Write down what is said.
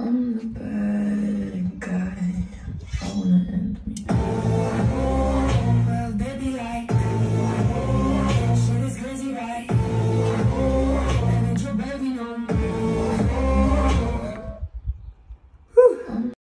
on the back.